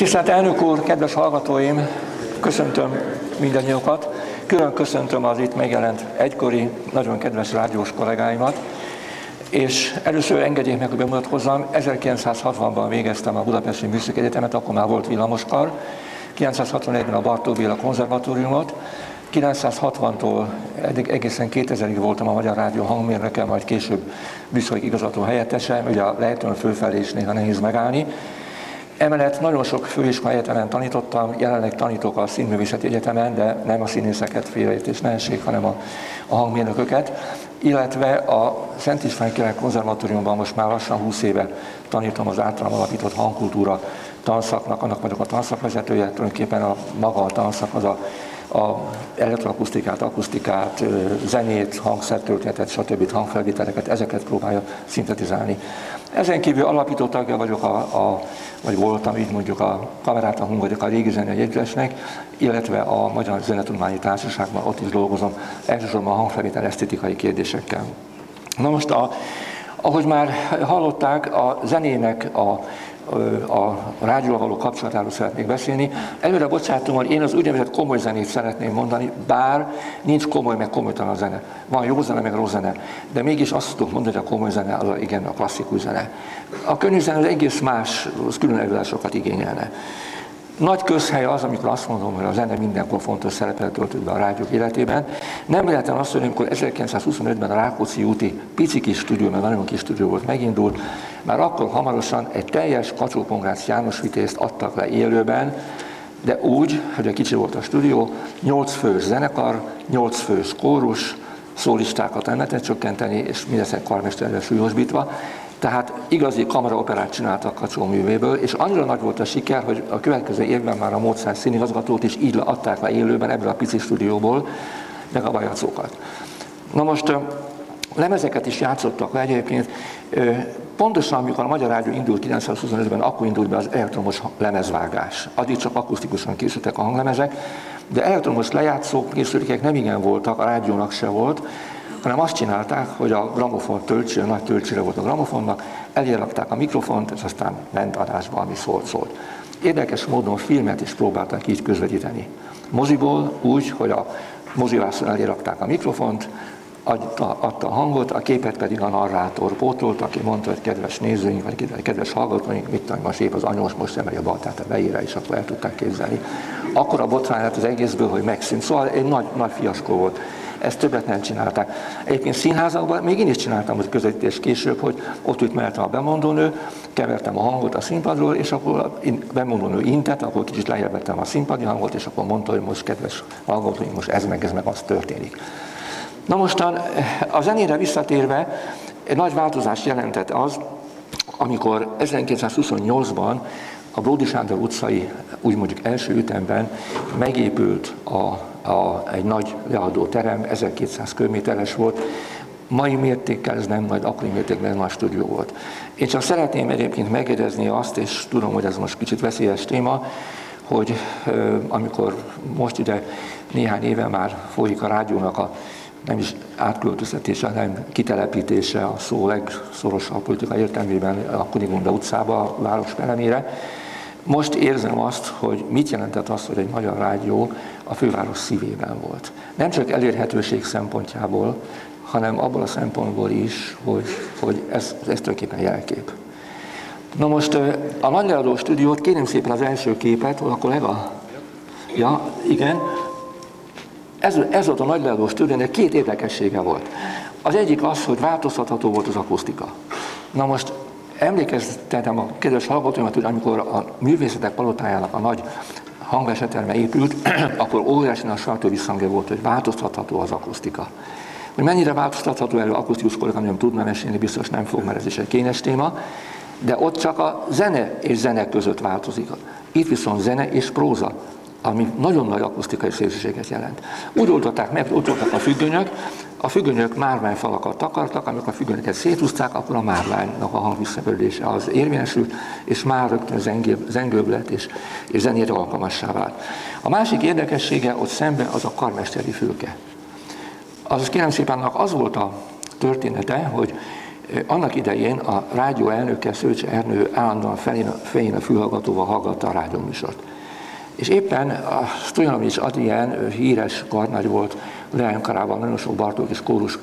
Tisztelt elnök úr, kedves hallgatóim, köszöntöm mindannyiukat. Külön köszöntöm az itt megjelent egykori, nagyon kedves rádiós kollégáimat. És először engedjék meg, hogy bemutatkozzam. 1960-ban végeztem a Budapesti Műszaki Egyetemet, akkor már volt villamoskar. 961-ben a Bartók Béla konzervatóriumot. 960-tól egészen 2000-ig voltam a Magyar Rádió hangmérnöke, majd később műszaki igazgató helyettese, ugye a lehetően fölfelé is néha nehéz megállni. Emellett nagyon sok főiskola egyetemen tanítottam, jelenleg tanítok a Színművészeti Egyetemen, de nem a színészeket félreértés ne essék, hanem a, a hangmérnököket, illetve a Szent István Király Konzervatóriumban most már lassan 20 éve tanítom az általam alapított hangkultúra tanszaknak, annak vagyok a tanszakvezetője, tulajdonképpen a maga a tanszak az a a elektroakusztikát, akusztikát, zenét, hangszertöltetet, stb. hangfelvételeket, ezeket próbálja szintetizálni. Ezen kívül alapító tagja vagyok, a, a, vagy voltam így mondjuk a Kamerát a Hungarik a régi zenei egyesnek, illetve a Magyar Zenetudományi Társaságban ott is dolgozom, elsősorban a hangfelvétel esztétikai kérdésekkel. Na most, a, ahogy már hallották, a zenének a a rádióval való kapcsolatáról szeretnék beszélni. Előre bocsátom, hogy én az úgynevezett komoly zenét szeretném mondani, bár nincs komoly, meg komolytalan zene. Van jó zene, meg rossz zene. De mégis azt tudom mondani, hogy a komoly zene az igen, a klasszikus zene. A könnyű zene az egész más, az külön igényelne. Nagy közhely az, amikor azt mondom, hogy a zene mindenkor fontos szerepet töltött be a rádiók életében. Nem lehetem azt, hogy amikor 1925-ben a Rákóczi úti pici kis stúdió, mert nagyon kis stúdió volt, megindult, már akkor hamarosan egy teljes kacsó János Vitézt adtak le élőben, de úgy, hogy a kicsi volt a stúdió, 8 fős zenekar, 8 fős kórus, szólistákat nem lehetett csökkenteni, és mindezek karmesterre súlyosbítva, tehát igazi kameraoperát csináltak Kacsó művéből, és annyira nagy volt a siker, hogy a következő évben már a Mozart színigazgatót is így adták le élőben ebből a pici stúdióból, meg a bajacókat. Na most lemezeket is játszottak le egyébként. Pontosan, amikor a Magyar Rádió indult 1925-ben, akkor indult be az elektromos lemezvágás. Addig csak akusztikusan készültek a hanglemezek, de elektromos lejátszók készülékek nem igen voltak, a rádiónak se volt, hanem azt csinálták, hogy a gramofon töltső, nagy töltsőre volt a gramofonnak, elérakták a mikrofont, és aztán ment adásba, ami szólt, szólt. Érdekes módon filmet is próbálták így közvetíteni. Moziból úgy, hogy a mozivászon elérakták a mikrofont, adta, adta a hangot, a képet pedig a narrátor pótolt, aki mondta, hogy kedves nézőink, vagy kedves hallgatóink, mit tudom, most épp az anyós most emeli a baltát a beére, és akkor el tudták képzelni. Akkor a botrány lett az egészből, hogy megszűnt. Szóval egy nagy, nagy fiaskó volt. Ezt többet nem csinálták. Egyébként színházakban még én is csináltam hogy közvetítés később, hogy ott ült mellettem a bemondónő, kevertem a hangot a színpadról, és akkor a bemondónő intett, akkor kicsit lejjebb a színpadi hangot, és akkor mondta, hogy most kedves hallgatóink, most ez meg ez meg az történik. Na mostan a zenére visszatérve, egy nagy változást jelentett az, amikor 1928-ban a Bródi Sándor utcai, úgy mondjuk első ütemben megépült a, a, egy nagy leadó terem, 1200 köbméteres volt, mai mértékkel ez nem nagy, akkori mértékben nagy stúdió volt. Én csak szeretném egyébként megjegyezni azt, és tudom, hogy ez most kicsit veszélyes téma, hogy amikor most ide néhány éve már folyik a rádiónak a nem is átköltöztetése, hanem kitelepítése a szó legszorosabb politika értelmében a Kunigunda utcába, a város pelemére. Most érzem azt, hogy mit jelentett az, hogy egy magyar rádió a főváros szívében volt. Nem csak elérhetőség szempontjából, hanem abból a szempontból is, hogy, hogy ez, ez tulajdonképpen jelkép. Na most a nagyleadó stúdiót, kérem szépen az első képet, hol a kollega? Ja, igen. Ez, ez volt a nagyleadó stúdiónak két érdekessége volt. Az egyik az, hogy változtatható volt az akusztika. Na most emlékeztetem a kedves hallgatóimat, hogy amikor a művészetek palotájának a nagy hangveseterme épült, akkor óriási a sajtóvisszhangja volt, hogy változtatható az akusztika. Hogy mennyire változtatható elő akusztikus kollégám, nem tudna mesélni, biztos nem fog, mert ez is egy kényes téma, de ott csak a zene és zene között változik. Itt viszont zene és próza ami nagyon nagy akusztikai szélsőséget jelent. Úgy oldották meg, ott voltak a függönyök, a függönyök márványfalakat takartak, amikor a függönyöket szétúzták, akkor a márványnak a hangvisszaverülése az érvényesült, és már rögtön zengőbb lett, és, és zenére alkalmassá vált. A másik érdekessége ott szemben az a karmesteri fülke. Az kérem szépen az volt a története, hogy Annak idején a rádió elnöke Szőcs Ernő állandóan fején a fülhallgatóval hallgatta a rádióműsort. És éppen a Stojanovics Adrien híres karnagy volt Leánkarában, nagyon sok Bartók és, kórus,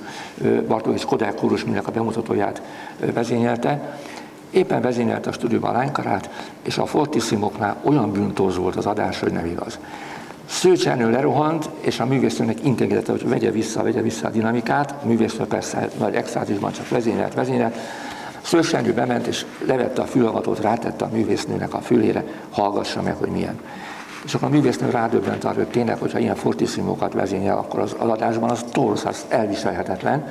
Bartók és Kodák kórus, a bemutatóját vezényelte. Éppen vezényelte a stúdióban a lánykarát, és a fortissimoknál olyan bűntóz volt az adás, hogy nem igaz. Szőcs Ernő lerohant, és a művésznőnek integrálta, hogy vegye vissza, vegye vissza a dinamikát. A művésznő persze nagy extázisban csak vezényelt, vezényelt. Szőcs Ernő bement, és levette a fülhallgatót, rátette a művésznőnek a fülére, hallgassa meg, hogy milyen. És akkor a művésznő rádöbbent arra, hogy tényleg, hogyha ilyen fortisszimokat vezényel, akkor az adásban az torsz, az elviselhetetlen.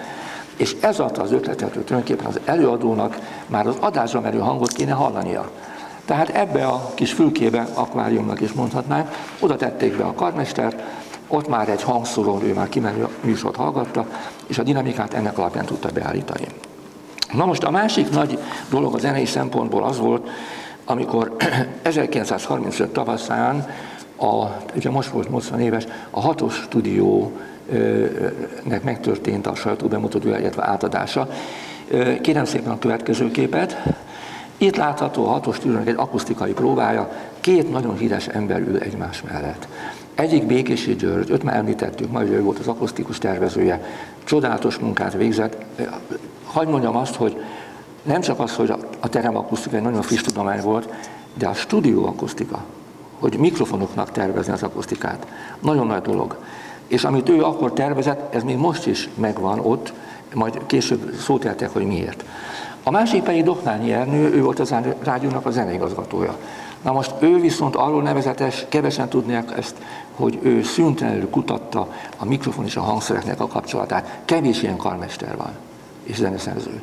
És ez adta az ötletet, hogy tulajdonképpen az előadónak már az adásra merő hangot kéne hallania. Tehát ebbe a kis fülkébe, akváriumnak is mondhatnánk, oda tették be a karmestert, ott már egy hangszórón ő már kimenő műsort hallgatta, és a dinamikát ennek alapján tudta beállítani. Na most a másik nagy dolog a zenei szempontból az volt, amikor 1935 tavaszán, a, ugye most volt 80 éves, a hatos stúdió nek megtörtént a sajtó bemutatója, illetve átadása. Kérem szépen a következő képet. Itt látható a hatos stúdiónak egy akusztikai próbája, két nagyon híres ember ül egymás mellett. Egyik Békési György, őt már említettük, majd ő volt az akusztikus tervezője, csodálatos munkát végzett. Hagy mondjam azt, hogy nem csak az, hogy a terem akusztika egy nagyon friss tudomány volt, de a stúdió akusztika, hogy mikrofonoknak tervezni az akusztikát, nagyon nagy dolog. És amit ő akkor tervezett, ez még most is megvan ott, majd később szót éltek, hogy miért. A másik pedig Doknányi Ernő, ő volt az rádiónak a zeneigazgatója. Na most ő viszont arról nevezetes, kevesen tudnák ezt, hogy ő szüntelenül kutatta a mikrofon és a hangszereknek a kapcsolatát. Kevés ilyen karmester van, és zeneszerző.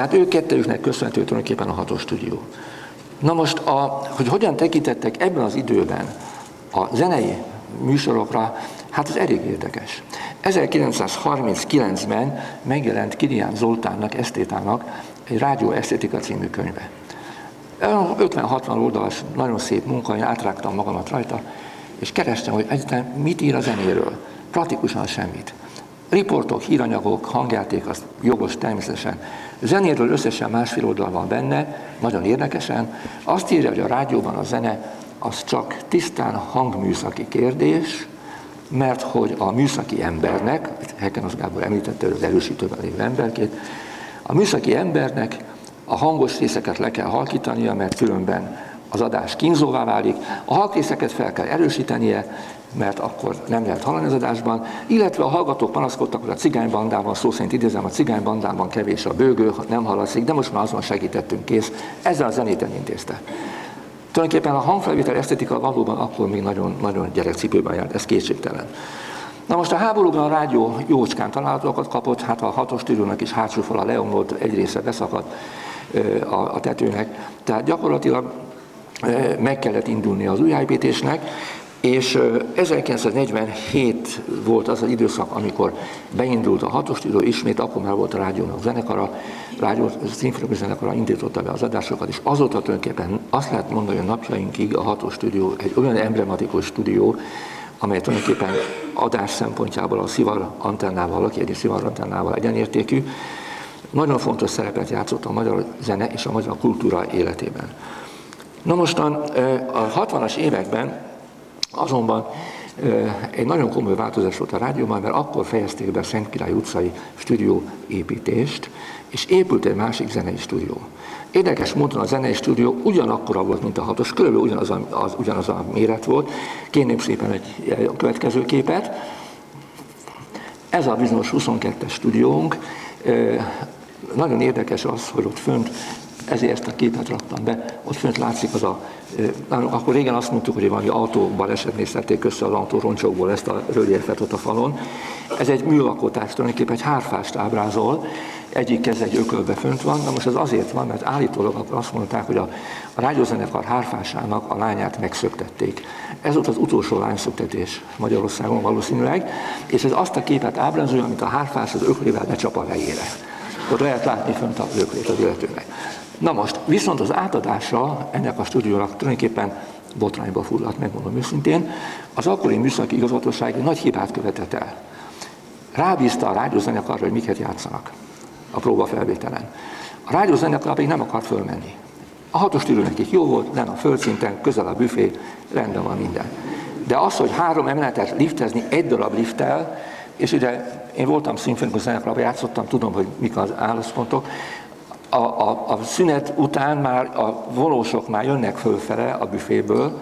Tehát ők kettőjüknek köszönhető tulajdonképpen a hatos stúdió. Na most, a, hogy hogyan tekintettek ebben az időben a zenei műsorokra, hát ez elég érdekes. 1939-ben megjelent Kirián Zoltánnak, esztétának egy Rádió Esztétika című könyve. 50-60 oldalas, nagyon szép munka, én átrágtam magamat rajta, és kerestem, hogy egyáltalán mit ír a zenéről. Praktikusan semmit. Riportok, híranyagok, hangjáték, az jogos természetesen. Zenéről összesen másfél oldal van benne, nagyon érdekesen. Azt írja, hogy a rádióban a zene az csak tisztán hangműszaki kérdés, mert hogy a műszaki embernek, Heken az Gábor említette az erősítőben lévő emberkét, a műszaki embernek a hangos részeket le kell halkítania, mert különben az adás kínzóvá válik, a halkrészeket fel kell erősítenie, mert akkor nem lehet hallani az adásban, illetve a hallgatók panaszkodtak, hogy a cigánybandában, szó szerint idézem, a cigánybandában kevés a bőgő, nem hallatszik, de most már azon segítettünk, kész. Ezzel a zenét elintézte. Tulajdonképpen a hangfelvétel esztetika valóban akkor még nagyon, nagyon gyerekcipőben járt, ez kétségtelen. Na most a háborúban a rádió jócskán találatokat kapott, hát a hatos tűrőnek is hátsó fala leomlott, egy része beszakadt a, a tetőnek. Tehát gyakorlatilag meg kellett indulni az újjáépítésnek, és 1947 volt az az időszak, amikor beindult a hatos stúdió, ismét akkor már volt a rádiónak zenekara, rádió szimfonikus zenekara indította be az adásokat, és azóta tulajdonképpen azt lehet mondani, hogy napjainkig a hatos stúdió egy olyan emblematikus stúdió, amely tulajdonképpen adás szempontjából a szivar antennával, aki egy szivar antennával egyenértékű, nagyon fontos szerepet játszott a magyar zene és a magyar kultúra életében. Na mostan a 60-as években Azonban egy nagyon komoly változás volt a rádióban, mert akkor fejezték be a Szent Király utcai stúdió építést, és épült egy másik zenei stúdió. Érdekes módon a zenei stúdió ugyanakkora volt, mint a hatos, körülbelül ugyanaz a, az, ugyanaz a méret volt. Kérném szépen egy, egy következő képet. Ez a bizonyos 22-es stúdiónk. Nagyon érdekes az, hogy ott fönt ezért a képet raktam be, ott fönt látszik az a, akkor régen azt mondtuk, hogy valami autóban esetnél szedték össze az autóroncsokból ezt a röliefet ott a falon. Ez egy műalkotás, tulajdonképpen egy hárfást ábrázol, egyik keze egy ökölbe fönt van, de most ez azért van, mert állítólag akkor azt mondták, hogy a, a rádiózenekar hárfásának a lányát megszöktették. Ez volt az utolsó lányszöktetés Magyarországon valószínűleg, és ez azt a képet ábrázolja, amit a hárfás az öklével becsap a vejére. Ott lehet látni fönt a öklét az illetőnek. Na most, viszont az átadása ennek a stúdiónak tulajdonképpen botrányba fulladt, megmondom őszintén, az akkori műszaki igazgatóság nagy hibát követett el. Rábízta a rádiózenekar hogy miket játszanak. a próbafelvételen. A rádiózenekar pedig nem akart fölmenni. A hatos tűrő nekik jó volt, nem a földszinten, közel a büfé, rendben van minden. De az, hogy három emeletet liftezni egy darab lifttel, és ugye én voltam szimfonikus zenekarban, játszottam, tudom, hogy mik az álláspontok, a, a, a szünet után már a vonósok már jönnek fölfele a büféből,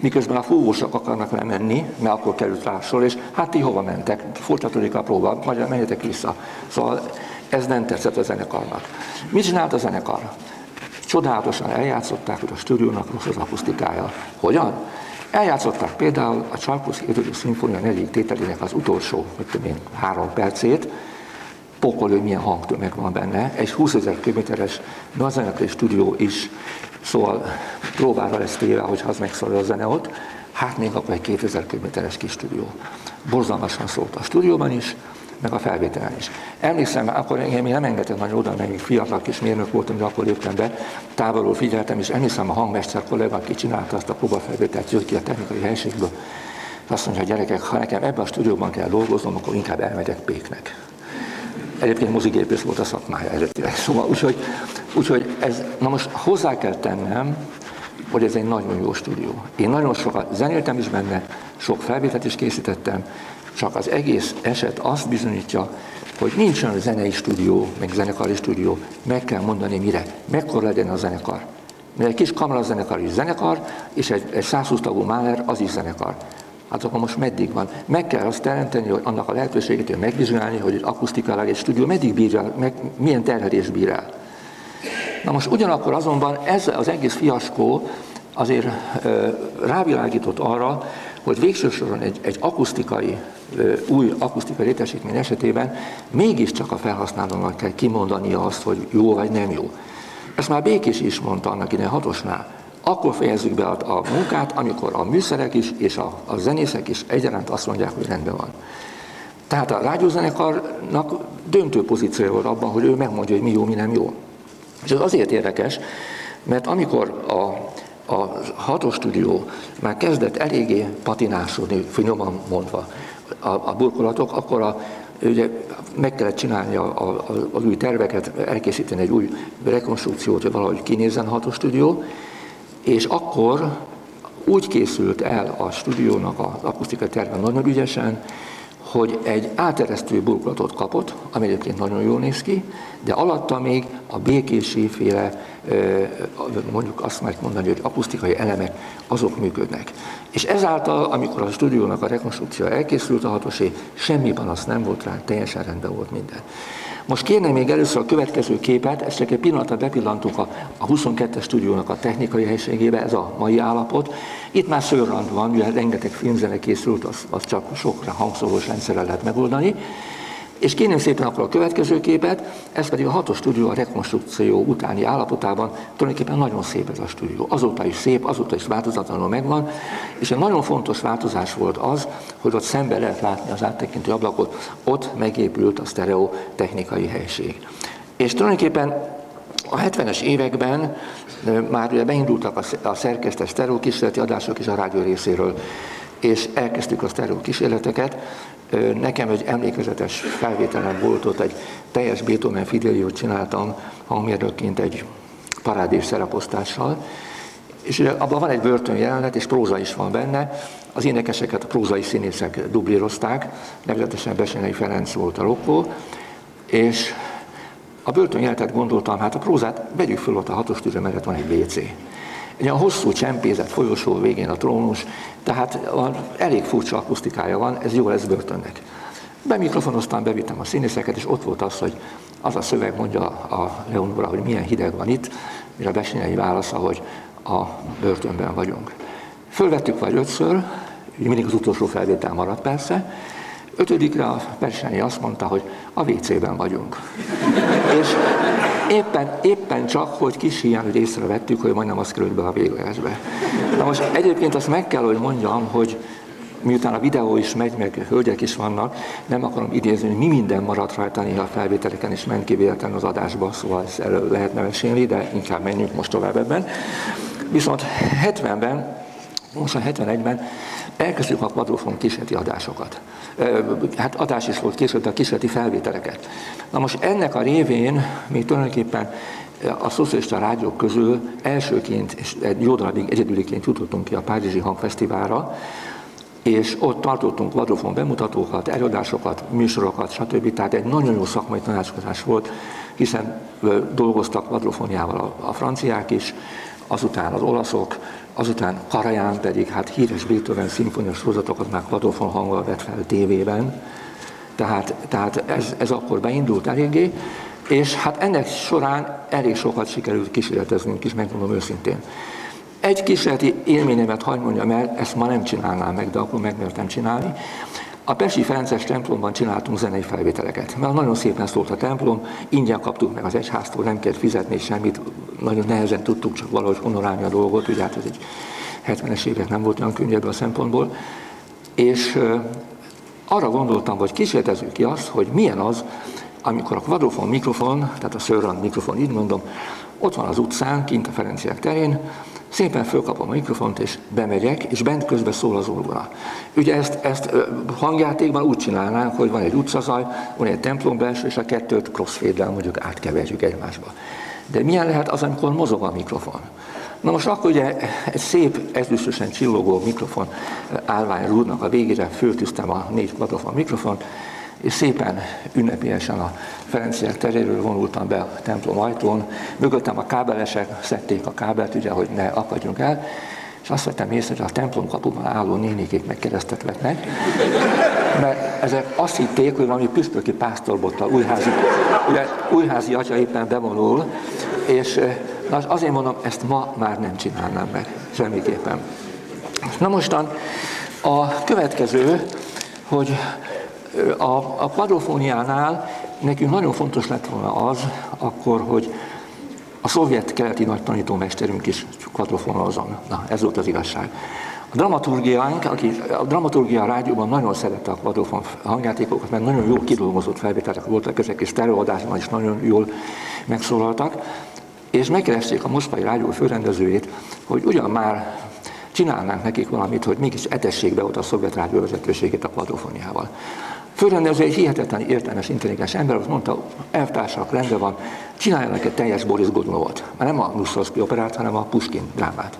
miközben a fúvósok akarnak lemenni, mert akkor került rá és hát ti hova mentek? Folytatódik a próba, majd menjetek vissza. Szóval ez nem tetszett a zenekarnak. Mit csinált a zenekar? Csodálatosan eljátszották, hogy a stúdiónak rossz az akusztikája. Hogyan? Eljátszották például a Csarkovszki 5. szimfónia negyedik tételének az utolsó, mit én, három percét, pokol, hogy milyen hangtömeg van benne. Egy 20 ezer kilométeres nagyzenekari stúdió is, szóval próbára lesz téve, hogy az megszólal a zene ott, hát még akkor egy 2000 kilométeres kis stúdió. Borzalmasan szólt a stúdióban is, meg a felvételen is. Emlékszem, akkor engem még nem engedett nagyon oda, még fiatal kis mérnök voltam, de akkor léptem be, távolról figyeltem, és emlékszem a hangmester kollega, aki csinálta azt a próbafelvételt, jött ki a technikai helységből, azt mondja, gyerekek, ha nekem ebben a stúdióban kell dolgoznom, akkor inkább elmegyek Péknek. Egyébként mozigépész volt a szakmája eredetileg. Szóval, úgyhogy, úgyhogy ez, na most hozzá kell tennem, hogy ez egy nagyon jó stúdió. Én nagyon sokat zenéltem is benne, sok felvételt is készítettem, csak az egész eset azt bizonyítja, hogy nincs olyan zenei stúdió, meg zenekari stúdió, meg kell mondani mire, mekkora legyen a zenekar. Mert egy kis kamarazenekar is zenekar, és egy, egy 120 tagú máler az is zenekar. Hát akkor most meddig van? Meg kell azt teremteni, hogy annak a lehetőségét hogy megvizsgálni, hogy akusztikailag egy stúdió meddig bír el, meg milyen terhelés bír el. Na most ugyanakkor azonban ez az egész fiaskó azért rávilágított arra, hogy végső soron egy, egy akusztikai, új akusztikai létesítmény esetében mégiscsak a felhasználónak kell kimondania azt, hogy jó vagy nem jó. Ezt már Békés is mondta annak idején hatosnál. Akkor fejezzük be a, munkát, amikor a műszerek is és a, a zenészek is egyaránt azt mondják, hogy rendben van. Tehát a rádiózenekarnak döntő pozíciója volt abban, hogy ő megmondja, hogy mi jó, mi nem jó. És ez azért érdekes, mert amikor a a hatos stúdió már kezdett eléggé patinásodni, finoman mondva a, a burkolatok, akkor a, ugye meg kellett csinálni a, a, az új terveket, elkészíteni egy új rekonstrukciót, hogy valahogy kinézzen a hatos stúdió, és akkor úgy készült el a stúdiónak az akusztikai terve nagyon ügyesen, hogy egy áteresztő burkolatot kapott, ami egyébként nagyon jól néz ki, de alatta még a békési féle, mondjuk azt már mondani, hogy akusztikai elemek, azok működnek. És ezáltal, amikor a stúdiónak a rekonstrukció elkészült a hatosé, semmi panasz nem volt rá, teljesen rendben volt minden. Most kérném még először a következő képet, ezt csak egy pillanatra bepillantunk a, a 22-es stúdiónak a technikai helységébe, ez a mai állapot. Itt már szőrrand van, mivel rengeteg filmzene készült, az, az csak sokra hangszórós rendszerrel lehet megoldani. És kérném szépen akkor a következő képet, ez pedig a hatos stúdió a rekonstrukció utáni állapotában, tulajdonképpen nagyon szép ez a stúdió. Azóta is szép, azóta is változatlanul megvan, és egy nagyon fontos változás volt az, hogy ott szembe lehet látni az áttekintő ablakot, ott megépült a sztereó technikai helység. És tulajdonképpen a 70-es években már ugye beindultak a szerkesztes sztereó kísérleti adások is a rádió részéről, és elkezdtük a sztereó kísérleteket, Nekem egy emlékezetes felvételem volt ott, egy teljes Beethoven Fideliót csináltam hangmérnökként egy parádés szereposztással, és abban van egy börtön jelenet, és próza is van benne. Az énekeseket a prózai színészek dublírozták, nevezetesen Besenyei Ferenc volt a lokó, és a börtön jelenetet gondoltam, hát a prózát vegyük föl ott a hatos tűző mellett van egy WC. Egy olyan hosszú csempézett folyosó végén a trónus, tehát elég furcsa akusztikája van, ez jó lesz börtönnek. Bemikrofonoztam, bevittem a színészeket, és ott volt az, hogy az a szöveg mondja a Leonora, hogy milyen hideg van itt, mire a Besenyei válasza, hogy a börtönben vagyunk. Fölvettük vagy ötször, mindig az utolsó felvétel maradt persze, Ötödikre a Besenyi azt mondta, hogy a WC-ben vagyunk. És éppen, éppen csak, hogy kis hiány, hogy észrevettük, hogy majdnem az került be a véglegesbe. Na most egyébként azt meg kell, hogy mondjam, hogy miután a videó is megy, meg hölgyek is vannak, nem akarom idézni, hogy mi minden maradt rajta néha a felvételeken, és ment ki az adásba, szóval ezt erről lehetne mesélni, de inkább menjünk most tovább ebben. Viszont 70-ben most a 71-ben elkezdjük a quadrofon kísérleti adásokat. Hát adás is volt később, a kísérleti felvételeket. Na most ennek a révén mi tulajdonképpen a szocialista rádiók közül elsőként és egy jó darabig egyedüliként jutottunk ki a Párizsi Hangfesztiválra, és ott tartottunk quadrofon bemutatókat, előadásokat, műsorokat, stb. Tehát egy nagyon jó szakmai tanácskozás volt, hiszen dolgoztak quadrofonjával a, a franciák is, azután az olaszok, azután Karaján pedig hát híres Beethoven szimfonias sorozatokat már quadrofon hanggal vett fel tévében, tehát, tehát ez, ez akkor beindult eléggé, és hát ennek során elég sokat sikerült kísérleteznünk is, megmondom őszintén. Egy kísérleti élményemet hagyd mondjam el, ezt ma nem csinálnám meg, de akkor megmertem csinálni. A Pesti Ferences templomban csináltunk zenei felvételeket, mert nagyon szépen szólt a templom, ingyen kaptuk meg az egyháztól, nem kellett fizetni semmit, nagyon nehezen tudtuk csak valahogy honorálni a dolgot, ugye hát ez egy 70-es évek nem volt olyan könnyű a szempontból, és arra gondoltam, hogy kísérletezzük ki azt, hogy milyen az, amikor a kvadrofon mikrofon, tehát a szörrand mikrofon, így mondom, ott van az utcán, kint a Ferenciek terén, szépen fölkapom a mikrofont, és bemegyek, és bent közben szól az orgona. Ugye ezt, ezt hangjátékban úgy csinálnánk, hogy van egy utcazaj, van egy templom belső, és a kettőt crossfade mondjuk átkeverjük egymásba. De milyen lehet az, amikor mozog a mikrofon? Na most akkor ugye egy szép, ezüstösen csillogó mikrofon állvány rúdnak a végére, föltűztem a négy mikrofon mikrofont, és szépen ünnepélyesen a Ferenciek teréről vonultam be a templom ajtón, mögöttem a kábelesek szedték a kábelt, ugye, hogy ne akadjunk el, és azt vettem észre, hogy a templom kapuban álló nénikék meg keresztet vetnek, mert ezek azt hitték, hogy valami püspöki pásztorbottal újházi, ugye, újházi atya éppen bevonul, és na azért mondom, ezt ma már nem csinálnám meg, semmiképpen. Na mostan a következő, hogy a, a quadrofóniánál nekünk nagyon fontos lett volna az, akkor, hogy a szovjet keleti nagy tanítómesterünk is quadrofonozon. Na, ez volt az igazság. A dramaturgiánk, aki a dramaturgia rádióban nagyon szerette a quadrofon hangjátékokat, mert nagyon jó kidolgozott felvételek voltak, ezek és stereoadásban is nagyon jól megszólaltak, és megkeresték a moszkvai rádió főrendezőjét, hogy ugyan már csinálnánk nekik valamit, hogy mégis etessék be ott a szovjet rádió vezetőségét a quadrofoniával. Főrendező egy hihetetlen értelmes, intelligens ember, azt mondta, elvtársak, rendben van, csináljanak egy teljes Boris Godunovot. Már nem a Nuszorszki operát, hanem a Puskin drámát.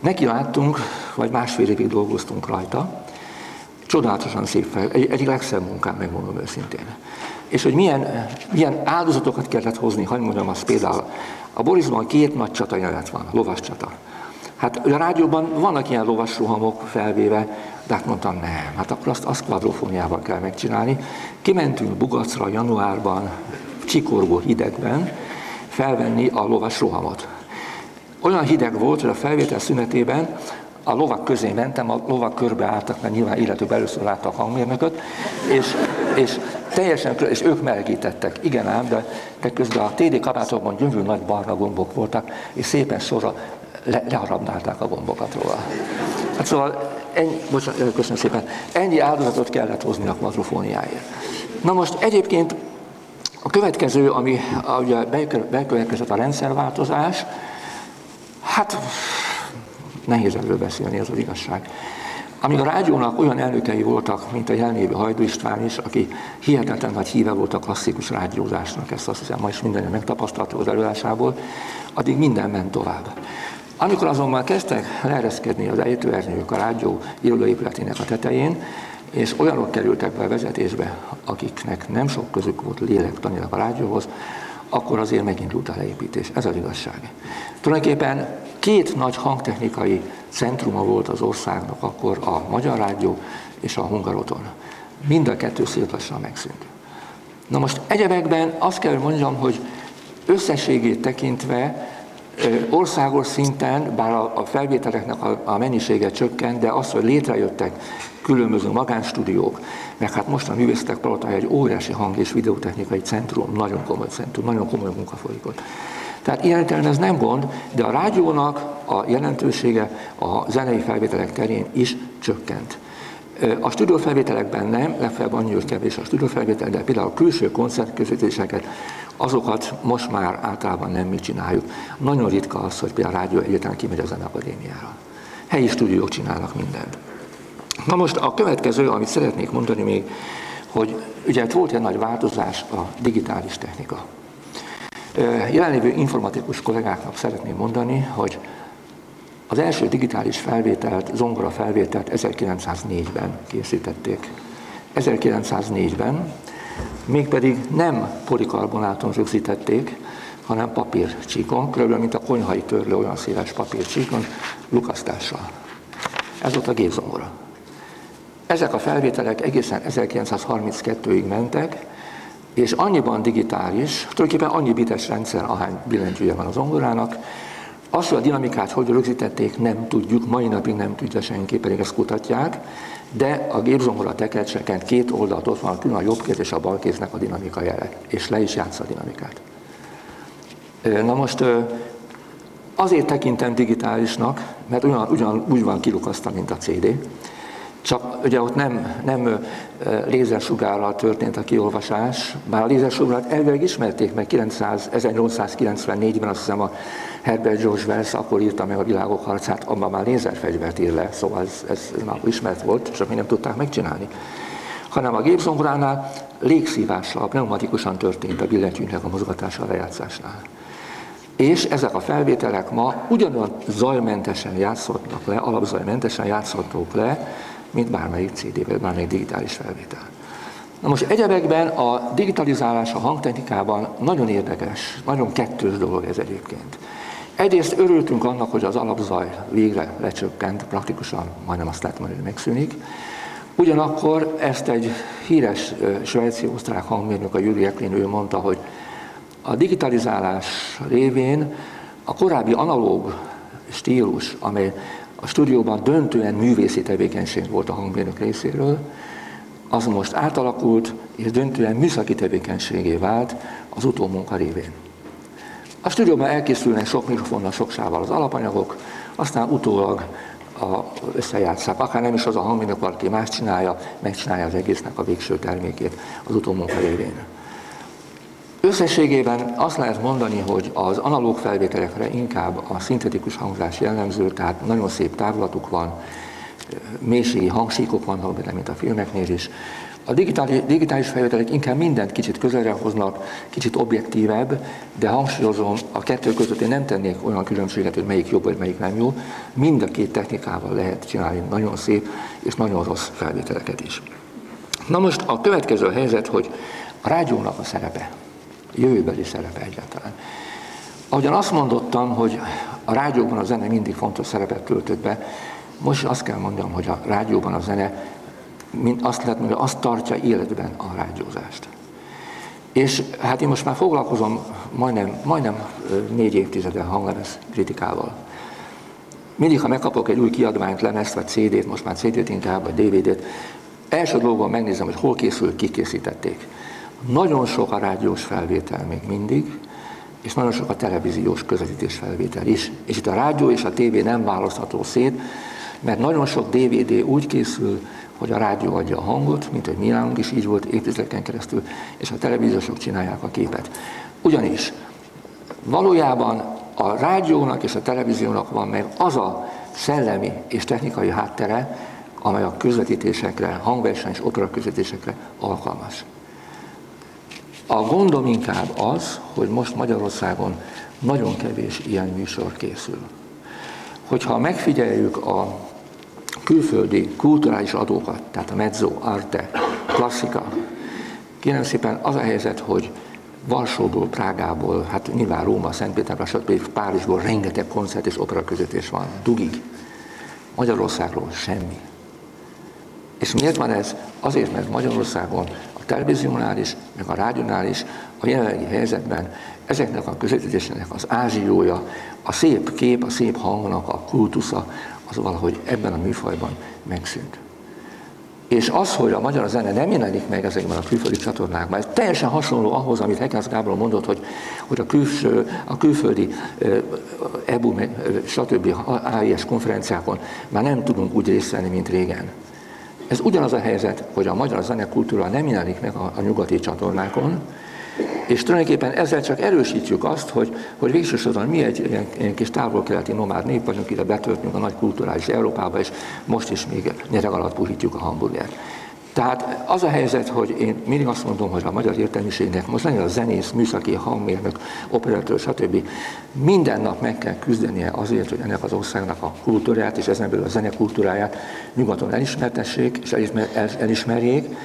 Neki láttunk, vagy másfél évig dolgoztunk rajta, csodálatosan szép fel, egy, egy legszebb munkám, megmondom őszintén. És hogy milyen, milyen áldozatokat kellett hozni, hagyd mondjam azt például, a Borisban két nagy csata jelenet van, lovas csata. Hát a rádióban vannak ilyen lovas rohamok felvéve, de hát mondtam, nem, hát akkor azt, azt kvadrofóniával kell megcsinálni. Kimentünk Bugacra januárban, csikorgó hidegben, felvenni a lovas rohamot. Olyan hideg volt, hogy a felvétel szünetében a lovak közé mentem, a lovak körbe álltak, mert nyilván életük először láttak hangmérnököt, és, és teljesen, és ők melegítettek, igen ám, de, de közben a TD kabátokban gyönyörű nagy barna gombok voltak, és szépen sorra le, leharabnálták a gombokat róla. Hát szóval, ennyi, bocsánat, köszönöm szépen, ennyi áldozatot kellett hozni a kvadrofóniáért. Na most egyébként a következő, ami ugye bekövetkezett a rendszerváltozás, hát nehéz erről beszélni, ez az igazság. Amíg a rádiónak olyan elnökei voltak, mint a jelnévi Hajdu István is, aki hihetetlen nagy híve volt a klasszikus rádiózásnak, ezt azt hiszem ma is mindenre megtapasztalta az előadásából, addig minden ment tovább. Amikor azonban kezdtek leereszkedni az ejtőernyők a rádió irodaépületének a tetején, és olyanok kerültek be a vezetésbe, akiknek nem sok közük volt lélektanilag a rádióhoz, akkor azért megindult a leépítés. Ez az igazság. Tulajdonképpen két nagy hangtechnikai centruma volt az országnak akkor a Magyar Rádió és a Hungaroton. Mind a kettő szép megszűnt. Na most egyebekben azt kell mondjam, hogy összességét tekintve országos szinten, bár a felvételeknek a mennyisége csökkent, de az, hogy létrejöttek különböző magánstúdiók, meg hát most a művészetek palotája egy óriási hang- és videotechnikai centrum, nagyon komoly centrum, nagyon komoly munka folyik ott. Tehát ilyen ez nem gond, de a rádiónak a jelentősége a zenei felvételek terén is csökkent. A stúdiófelvételekben nem, legfeljebb annyi, kevés a stúdiófelvétel, de például a külső koncertközvetéseket, azokat most már általában nem mi csináljuk. Nagyon ritka az, hogy például a Rádió Egyetem kimegy a Zeneakadémiára. helyi stúdiók csinálnak mindent. Na most a következő, amit szeretnék mondani még, hogy ugye volt egy nagy változás a digitális technika. Jelenlévő informatikus kollégáknak szeretném mondani, hogy az első digitális felvételt, zongora felvételt 1904-ben készítették. 1904-ben, mégpedig nem polikarbonáton rögzítették, hanem papírcsíkon, kb. mint a konyhai törlő olyan széles papírcsíkon, lukasztással. Ez volt a gépzongora. Ezek a felvételek egészen 1932-ig mentek, és annyiban digitális, tulajdonképpen annyi bites rendszer, ahány billentyűje van az zongorának, azt, hogy a dinamikát hogy rögzítették, nem tudjuk, mai napig nem tudja senki, pedig ezt kutatják, de a gépzongora tekercseken két oldalt ott van külön a jobb kéz és a bal kéznek a dinamika jele, és le is játsza a dinamikát. Na most azért tekintem digitálisnak, mert ugyan, ugyan úgy van kilukaszta, mint a CD, csak ugye ott nem, nem lézersugárral történt a kiolvasás, bár a lézersugárát elvileg ismerték 900, 1894-ben, azt hiszem a Herbert George Wells akkor írta meg a világok harcát, abban már lézerfegyvert ír le, szóval ez, ez, ez már ismert volt, csak mi nem tudták megcsinálni. Hanem a gépzongoránál légszívással, pneumatikusan történt a billentyűnek a mozgatása a lejátszásnál. És ezek a felvételek ma ugyanolyan zajmentesen játszottak le, alapzajmentesen játszottak le, mint bármelyik CD vagy bármelyik digitális felvétel. Na most egyebekben a digitalizálás a hangtechnikában nagyon érdekes, nagyon kettős dolog ez egyébként. Egyrészt örültünk annak, hogy az alapzaj végre lecsökkent, praktikusan majdnem azt lehet mondani, hogy megszűnik. Ugyanakkor ezt egy híres svájci-osztrák hangmérnök, a Júri Eklin, ő mondta, hogy a digitalizálás révén a korábbi analóg stílus, amely a stúdióban döntően művészi tevékenység volt a hangmérnök részéről, az most átalakult, és döntően műszaki tevékenységé vált az utómunka révén. A stúdióban elkészülnek sok mikrofonnal, sok sával az alapanyagok, aztán utólag a, összejátszák, akár nem is az a hangmérnök, aki más csinálja, megcsinálja az egésznek a végső termékét az utómunka révén. Összességében azt lehet mondani, hogy az analóg felvételekre inkább a szintetikus hangzás jellemző, tehát nagyon szép távlatuk van, mélységi hangsíkok vannak mint a filmeknél is. A digitális, digitális felvételek inkább mindent kicsit közelre hoznak, kicsit objektívebb, de hangsúlyozom, a kettő között én nem tennék olyan különbséget, hogy melyik jobb, vagy melyik nem jó. Mind a két technikával lehet csinálni nagyon szép és nagyon rossz felvételeket is. Na most a következő helyzet, hogy a rádiónak a szerepe jövőbeli szerepe egyáltalán. Ahogyan azt mondottam, hogy a rádióban a zene mindig fontos szerepet töltött be, most azt kell mondjam, hogy a rádióban a zene, mint azt lehet mondani, azt tartja életben a rádiózást. És hát én most már foglalkozom majdnem, majdnem négy évtizeden hanglemez kritikával. Mindig, ha megkapok egy új kiadványt, lemezt, vagy CD-t, most már CD-t inkább, vagy DVD-t, első dolgban megnézem, hogy hol készült, kikészítették. Nagyon sok a rádiós felvétel még mindig, és nagyon sok a televíziós közvetítés felvétel is. És itt a rádió és a tévé nem választható szét, mert nagyon sok DVD úgy készül, hogy a rádió adja a hangot, mint hogy mi nálunk is így volt évtizedeken keresztül, és a televíziósok csinálják a képet. Ugyanis valójában a rádiónak és a televíziónak van meg az a szellemi és technikai háttere, amely a közvetítésekre, hangverseny és opera közvetítésekre alkalmas. A gondom inkább az, hogy most Magyarországon nagyon kevés ilyen műsor készül. Hogyha megfigyeljük a külföldi kulturális adókat, tehát a mezzo, arte, klasszika, kérem szépen az a helyzet, hogy Varsóból, Prágából, hát nyilván Róma, Szentpéterben, stb. Párizsból rengeteg koncert és opera közöttés van, dugig. Magyarországról semmi. És miért van ez? Azért, mert Magyarországon televíziónál is, meg a rádiónál is a jelenlegi helyzetben ezeknek a közvetítésének az ázsiója, a szép kép, a szép hangnak a kultusza, az valahogy ebben a műfajban megszűnt. És az, hogy a magyar zene nem jelenik meg ezekben a külföldi csatornákban, ez teljesen hasonló ahhoz, amit Hekász Gábor mondott, hogy, hogy a, külső, a külföldi EBU, stb. AIS konferenciákon már nem tudunk úgy részt venni, mint régen. Ez ugyanaz a helyzet, hogy a magyar zenekultúra nem jelenik meg a, a nyugati csatornákon, És tulajdonképpen ezzel csak erősítjük azt, hogy, hogy végsősorban mi egy ilyen, ilyen kis távol-keleti nomád nép vagyunk, ide betöltünk a nagy kulturális Európába, és most is még nyereg alatt puhítjuk a hamburgert. Tehát az a helyzet, hogy én mindig azt mondom, hogy a magyar értelmiségnek most legyen a zenész, műszaki, hangmérnök, operatőr, stb. minden nap meg kell küzdenie azért, hogy ennek az országnak a kultúráját, és ezen belül a zene kultúráját nyugaton elismertessék, és elismerjék,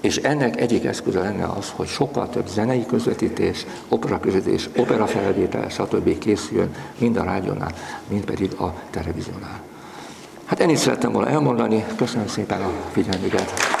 és ennek egyik eszköze lenne az, hogy sokkal több zenei közvetítés, opera közvetítés, opera felvétel, stb. készüljön mind a rádiónál, mind pedig a televíziónál. Hát ennyit szerettem volna elmondani, köszönöm szépen a figyelmüket.